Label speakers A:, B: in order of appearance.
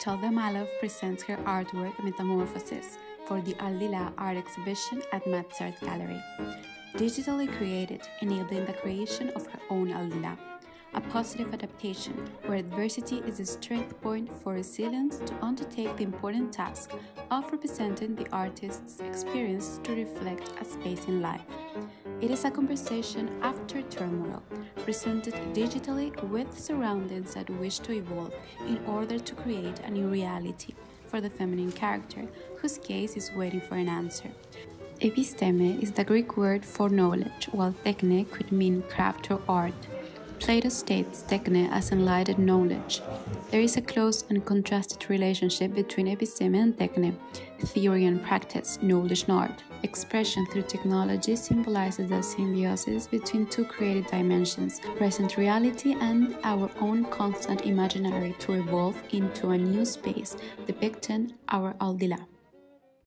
A: Chalda Maloff presents her artwork Metamorphosis for the Aldila art exhibition at MADS Art Gallery. Digitally created, enabling the creation of her own Aldila a positive adaptation where adversity is a strength point for resilience to undertake the important task of representing the artist's experience to reflect a space in life. It is a conversation after turmoil, presented digitally with surroundings that wish to evolve in order to create a new reality for the feminine character, whose case is waiting for an answer. Episteme is the Greek word for knowledge, while techne could mean craft or art. Plato states techne as enlightened knowledge. There is a close and contrasted relationship between episteme and techne, theory and practice, knowledge and art. Expression through technology symbolizes the symbiosis between two created dimensions, present reality and our own constant imaginary to evolve into a new space, depicting our Aldila.